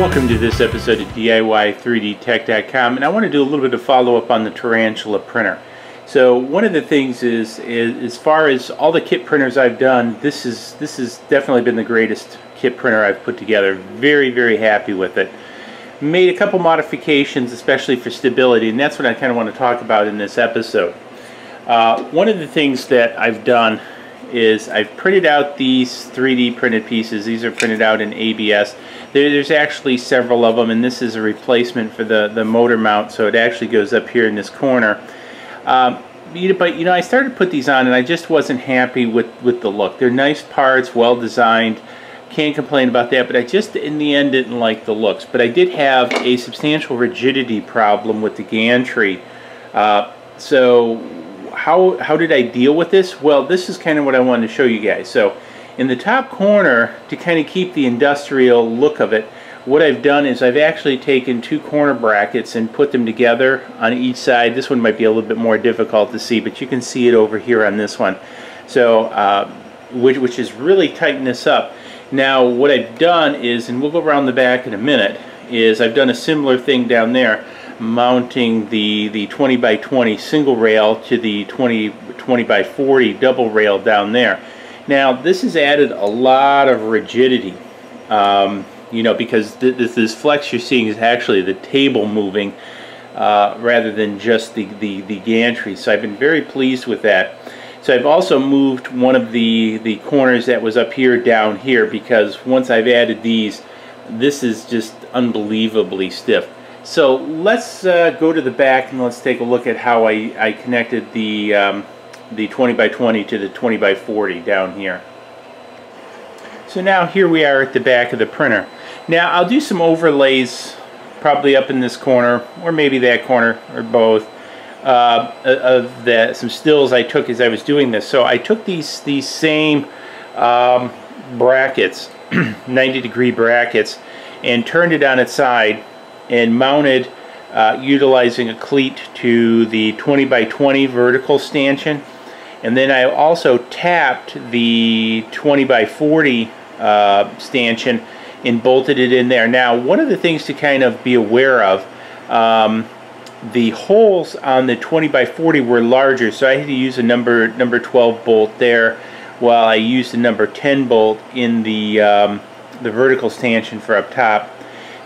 Welcome to this episode of DIY3DTech.com and I want to do a little bit of follow up on the Tarantula printer. So one of the things is, is as far as all the kit printers I've done, this is this has definitely been the greatest kit printer I've put together. Very very happy with it. Made a couple modifications especially for stability and that's what I kind of want to talk about in this episode. Uh, one of the things that I've done is I've printed out these 3D printed pieces. These are printed out in ABS. There, there's actually several of them, and this is a replacement for the, the motor mount, so it actually goes up here in this corner. Um, but you know, I started to put these on, and I just wasn't happy with with the look. They're nice parts, well designed. Can't complain about that, but I just, in the end, didn't like the looks. But I did have a substantial rigidity problem with the gantry. Uh, so how, how did I deal with this? Well, this is kind of what I wanted to show you guys. So in the top corner, to kind of keep the industrial look of it, what I've done is I've actually taken two corner brackets and put them together on each side. This one might be a little bit more difficult to see, but you can see it over here on this one. So, uh, which, which is really tighten this up. Now, what I've done is, and we'll go around the back in a minute, is I've done a similar thing down there mounting the, the 20 by 20 single rail to the 20, 20 by 40 double rail down there. Now this has added a lot of rigidity, um, you know, because th this, this flex you're seeing is actually the table moving uh, rather than just the, the, the gantry. So I've been very pleased with that. So I've also moved one of the, the corners that was up here down here because once I've added these, this is just unbelievably stiff. So let's uh, go to the back and let's take a look at how I, I connected the, um, the 20 by 20 to the 20 by 40 down here. So now here we are at the back of the printer. Now I'll do some overlays probably up in this corner or maybe that corner or both uh, of the, some stills I took as I was doing this. So I took these, these same um, brackets, 90 degree brackets, and turned it on its side and mounted uh, utilizing a cleat to the 20 by 20 vertical stanchion and then I also tapped the 20 by 40 uh, stanchion and bolted it in there. Now one of the things to kind of be aware of um, the holes on the 20 by 40 were larger so I had to use a number number 12 bolt there while I used the number 10 bolt in the um, the vertical stanchion for up top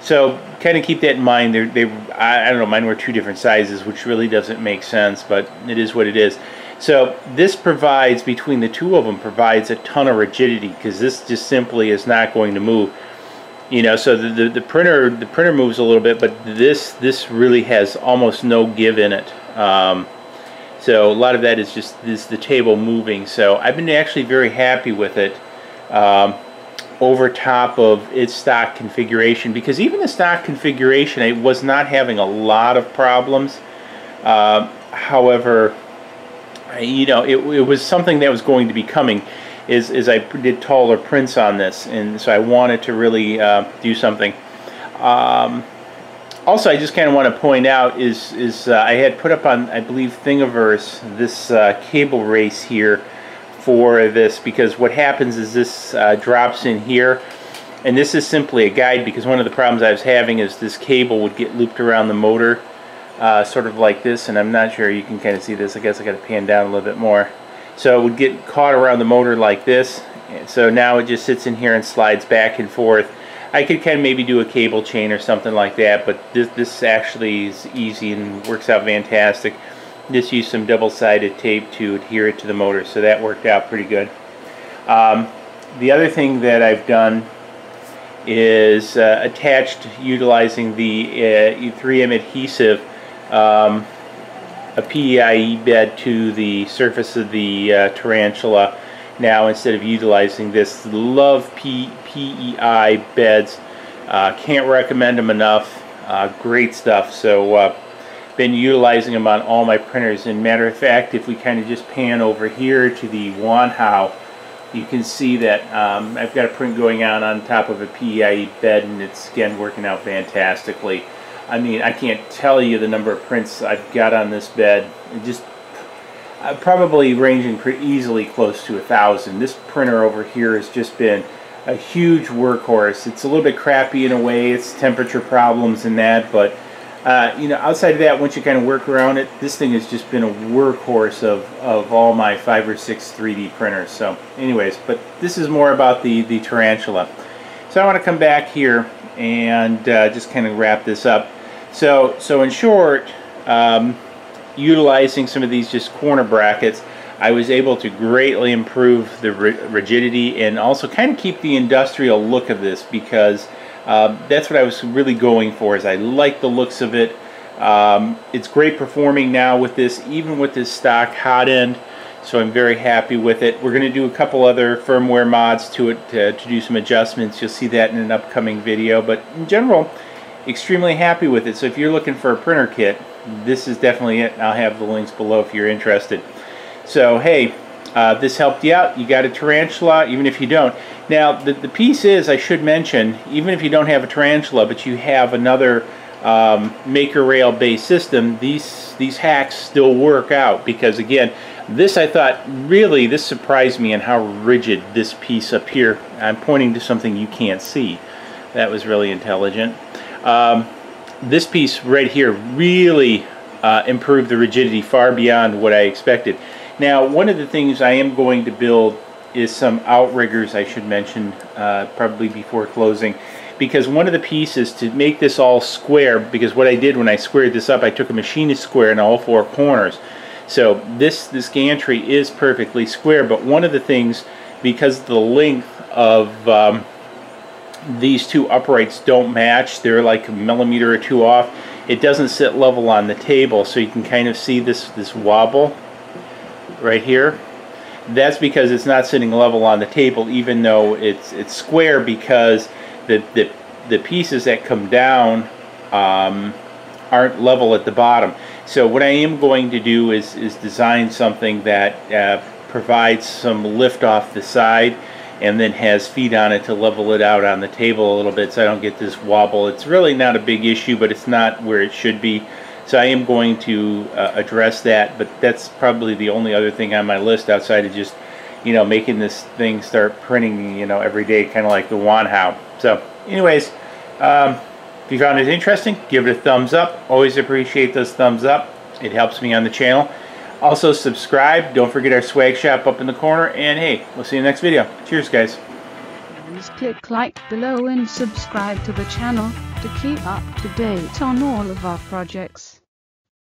so kind of keep that in mind. They're, they, I, I don't know, mine were two different sizes, which really doesn't make sense, but it is what it is. So this provides, between the two of them, provides a ton of rigidity because this just simply is not going to move. You know, so the, the, the, printer the printer moves a little bit, but this this really has almost no give in it. Um, so a lot of that is just is the table moving. So I've been actually very happy with it. Um, over top of its stock configuration because even the stock configuration it was not having a lot of problems uh, however you know it, it, was something that was going to be coming is, is I did taller prints on this and so I wanted to really uh, do something um, also I just kind of want to point out is is uh, I had put up on I believe Thingiverse this uh, cable race here for this because what happens is this uh, drops in here. And this is simply a guide because one of the problems I was having is this cable would get looped around the motor uh, sort of like this and I'm not sure you can kind of see this I guess I got to pan down a little bit more. So it would get caught around the motor like this so now it just sits in here and slides back and forth I could kind of maybe do a cable chain or something like that but this, this actually is easy and works out fantastic. Just used some double-sided tape to adhere it to the motor so that worked out pretty good. Um, the other thing that I've done is uh, attached utilizing the uh, 3M adhesive um, a PEI bed to the surface of the uh, tarantula now instead of utilizing this love P PEI beds uh, can't recommend them enough uh, great stuff so uh, been utilizing them on all my printers. And matter of fact, if we kind of just pan over here to the Wanhao, you can see that um, I've got a print going on on top of a PEI bed and it's again working out fantastically. I mean, I can't tell you the number of prints I've got on this bed. Just uh, probably ranging pretty easily close to a thousand. This printer over here has just been a huge workhorse. It's a little bit crappy in a way. It's temperature problems and that, but uh, you know, outside of that, once you kind of work around it, this thing has just been a workhorse of, of all my five or six 3D printers. So anyways, but this is more about the, the Tarantula. So I want to come back here and uh, just kind of wrap this up. So, so in short, um, utilizing some of these just corner brackets, I was able to greatly improve the rigidity and also kind of keep the industrial look of this because um, that's what I was really going for is I like the looks of it. Um, it's great performing now with this, even with this stock hot end. So I'm very happy with it. We're going to do a couple other firmware mods to it to, to do some adjustments. You'll see that in an upcoming video. But in general, extremely happy with it. So if you're looking for a printer kit, this is definitely it. I'll have the links below if you're interested. So hey, uh, this helped you out. You got a tarantula, even if you don't. Now, the, the piece is, I should mention, even if you don't have a tarantula, but you have another um, maker rail based system, these, these hacks still work out because, again, this I thought really, this surprised me in how rigid this piece up here. I'm pointing to something you can't see. That was really intelligent. Um, this piece right here really uh, improved the rigidity far beyond what I expected. Now, one of the things I am going to build is some outriggers I should mention uh, probably before closing because one of the pieces to make this all square because what I did when I squared this up I took a machinist square in all four corners so this this gantry is perfectly square but one of the things because the length of um, these two uprights don't match they're like a millimeter or two off it doesn't sit level on the table so you can kind of see this this wobble right here. That's because it's not sitting level on the table even though it's it's square because the the, the pieces that come down um, aren't level at the bottom. So what I am going to do is is design something that uh, provides some lift off the side and then has feet on it to level it out on the table a little bit so I don't get this wobble it's really not a big issue but it's not where it should be so I am going to uh, address that, but that's probably the only other thing on my list outside of just, you know, making this thing start printing, you know, every day, kind of like the Wanhao. So, anyways, um, if you found it interesting, give it a thumbs up. Always appreciate those thumbs up. It helps me on the channel. Also, subscribe. Don't forget our swag shop up in the corner. And hey, we'll see you next video. Cheers, guys. Please click like below and subscribe to the channel to keep up to date on all of our projects.